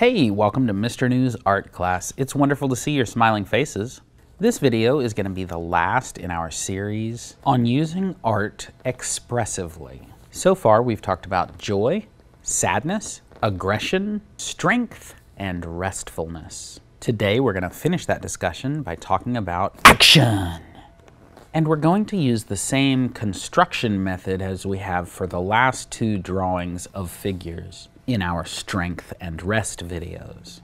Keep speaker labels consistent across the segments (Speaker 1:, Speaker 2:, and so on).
Speaker 1: Hey, welcome to Mr. New's Art Class. It's wonderful to see your smiling faces. This video is going to be the last in our series on using art expressively. So far, we've talked about joy, sadness, aggression, strength, and restfulness. Today, we're going to finish that discussion by talking about action. And we're going to use the same construction method as we have for the last two drawings of figures in our strength and rest videos.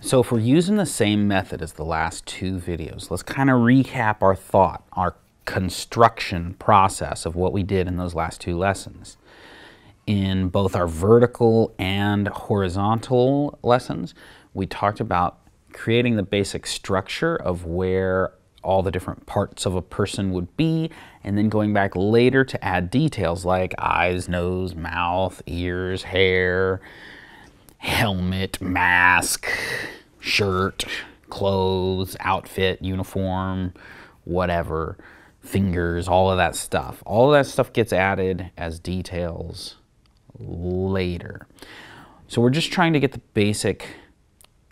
Speaker 1: So if we're using the same method as the last two videos, let's kind of recap our thought, our construction process of what we did in those last two lessons. In both our vertical and horizontal lessons, we talked about creating the basic structure of where all the different parts of a person would be, and then going back later to add details like eyes, nose, mouth, ears, hair, helmet, mask, shirt, clothes, outfit, uniform, whatever, fingers, all of that stuff. All of that stuff gets added as details later. So we're just trying to get the basic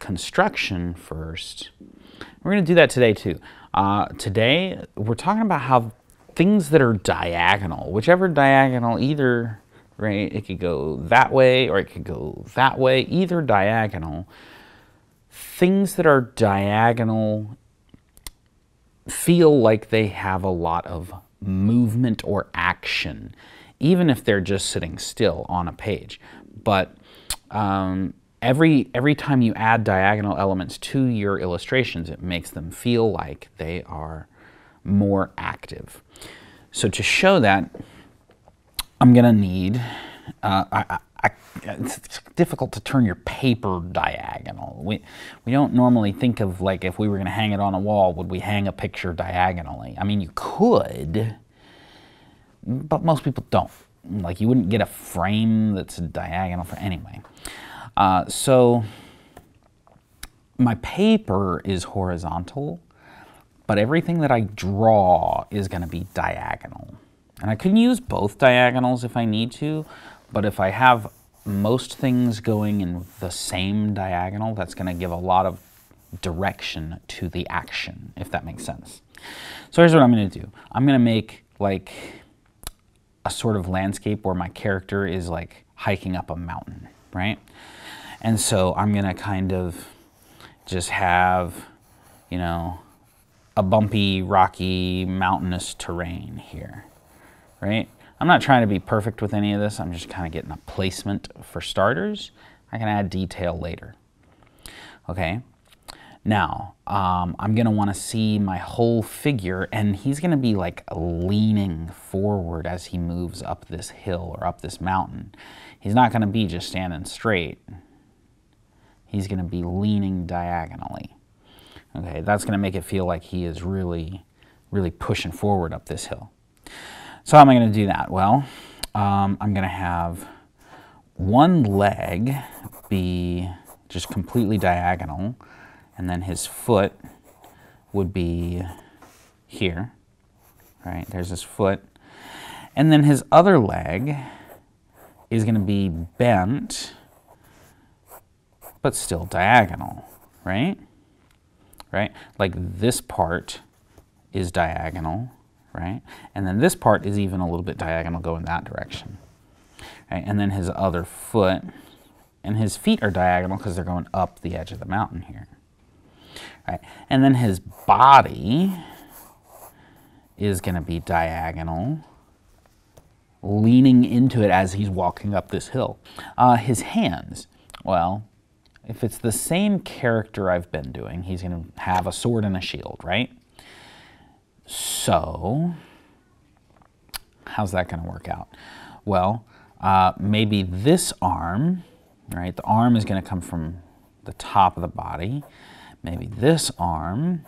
Speaker 1: construction first. We're going to do that today too. Uh, today, we're talking about how things that are diagonal, whichever diagonal, either, right, it could go that way or it could go that way, either diagonal. Things that are diagonal feel like they have a lot of movement or action, even if they're just sitting still on a page. But um, every, every time you add diagonal elements to your illustrations, it makes them feel like they are more active. So to show that, I'm going to need, uh, I, I, it's difficult to turn your paper diagonal. We, we don't normally think of like if we were going to hang it on a wall, would we hang a picture diagonally? I mean, you could, but most people don't. Like you wouldn't get a frame that's diagonal for anyway. Uh, so my paper is horizontal, but everything that I draw is going to be diagonal. And I can use both diagonals if I need to, but if I have most things going in the same diagonal, that's going to give a lot of direction to the action, if that makes sense. So here's what I'm going to do. I'm going to make like a sort of landscape where my character is like hiking up a mountain, right? And so I'm going to kind of just have, you know, a bumpy, rocky, mountainous terrain here, right? I'm not trying to be perfect with any of this. I'm just kind of getting a placement for starters. I can add detail later. Okay. Now, um, I'm going to want to see my whole figure, and he's going to be like leaning forward as he moves up this hill or up this mountain. He's not going to be just standing straight he's going to be leaning diagonally. Okay, that's going to make it feel like he is really, really pushing forward up this hill. So how am I going to do that? Well, um, I'm going to have one leg be just completely diagonal, and then his foot would be here, right? There's his foot. And then his other leg is going to be bent but still diagonal, right? Right? Like this part is diagonal, right? And then this part is even a little bit diagonal going that direction. Right? And then his other foot and his feet are diagonal because they're going up the edge of the mountain here. Right? And then his body is going to be diagonal, leaning into it as he's walking up this hill. Uh, his hands, well, if it's the same character I've been doing, he's going to have a sword and a shield, right? So, how's that going to work out? Well, uh, maybe this arm, right? The arm is going to come from the top of the body. Maybe this arm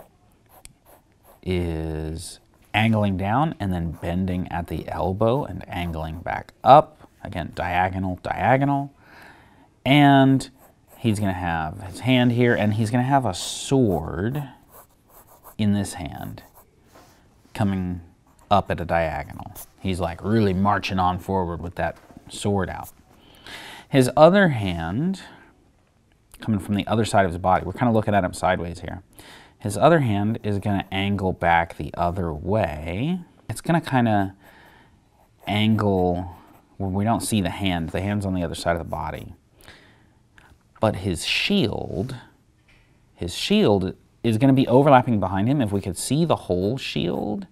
Speaker 1: is angling down and then bending at the elbow and angling back up. Again, diagonal, diagonal. And he's going to have his hand here, and he's going to have a sword in this hand coming up at a diagonal. He's like really marching on forward with that sword out. His other hand coming from the other side of his body. We're kind of looking at him sideways here. His other hand is going to angle back the other way. It's going to kind of angle where we don't see the hand. The hand's on the other side of the body. But his shield, his shield is going to be overlapping behind him. If we could see the whole shield,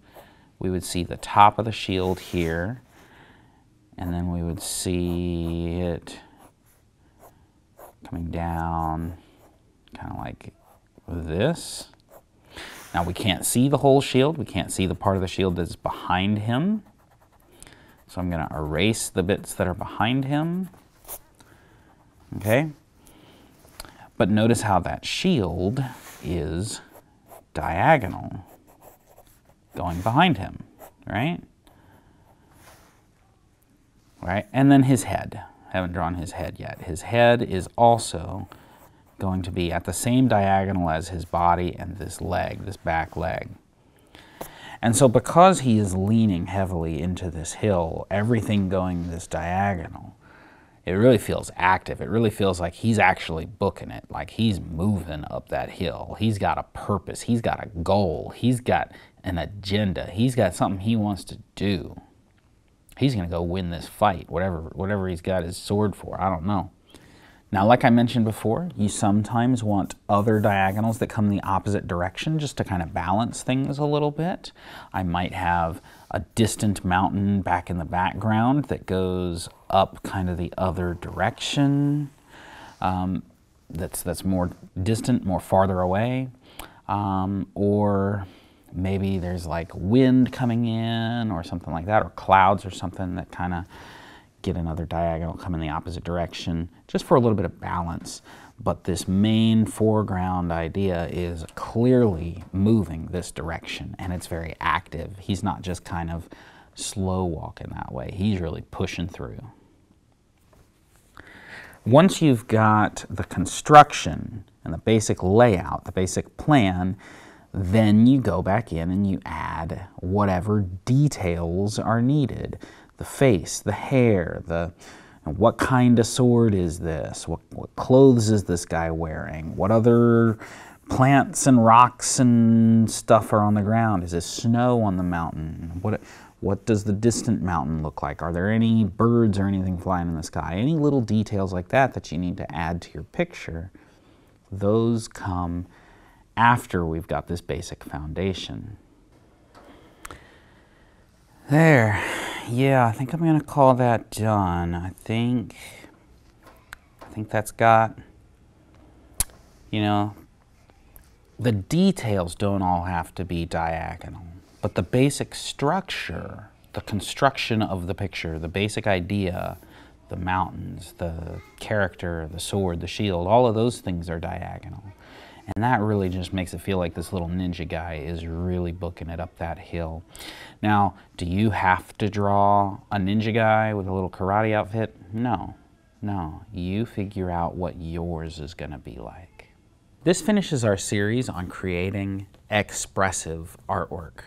Speaker 1: we would see the top of the shield here, and then we would see it coming down kind of like this. Now we can't see the whole shield. We can't see the part of the shield that's behind him. So I'm going to erase the bits that are behind him. Okay. But notice how that shield is diagonal going behind him, right? Right? And then his head. I haven't drawn his head yet. His head is also going to be at the same diagonal as his body and this leg, this back leg. And so because he is leaning heavily into this hill, everything going this diagonal, it really feels active. It really feels like he's actually booking it, like he's moving up that hill. He's got a purpose. He's got a goal. He's got an agenda. He's got something he wants to do. He's going to go win this fight, whatever, whatever he's got his sword for. I don't know. Now, like I mentioned before, you sometimes want other diagonals that come the opposite direction just to kind of balance things a little bit. I might have a distant mountain back in the background that goes up kind of the other direction. Um, that's, that's more distant, more farther away. Um, or maybe there's like wind coming in or something like that, or clouds or something that kind of get another diagonal come in the opposite direction, just for a little bit of balance. But this main foreground idea is clearly moving this direction, and it's very active. He's not just kind of slow walking that way. He's really pushing through. Once you've got the construction and the basic layout, the basic plan, then you go back in and you add whatever details are needed the face, the hair, the what kind of sword is this? What, what clothes is this guy wearing? What other plants and rocks and stuff are on the ground? Is there snow on the mountain? What, what does the distant mountain look like? Are there any birds or anything flying in the sky? Any little details like that that you need to add to your picture, those come after we've got this basic foundation. There yeah, I think I'm gonna call that done. I think, I think that's got, you know, the details don't all have to be diagonal, but the basic structure, the construction of the picture, the basic idea, the mountains, the character, the sword, the shield, all of those things are diagonal. And that really just makes it feel like this little ninja guy is really booking it up that hill. Now, do you have to draw a ninja guy with a little karate outfit? No, no. You figure out what yours is going to be like. This finishes our series on creating expressive artwork.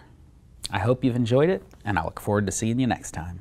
Speaker 1: I hope you've enjoyed it, and I look forward to seeing you next time.